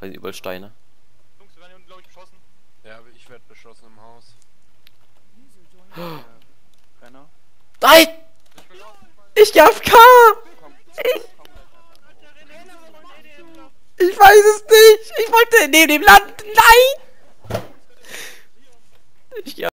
Da sind überall Steine. Jungs, wir werden hier unten, glaube ich, beschossen. Ja, aber ich werde beschossen im Haus. Renner. Nein! Ich. Ich geh AFK! K! Ich, ich weiß es nicht! Ich wollte neben dem Land! Nein! Ich geh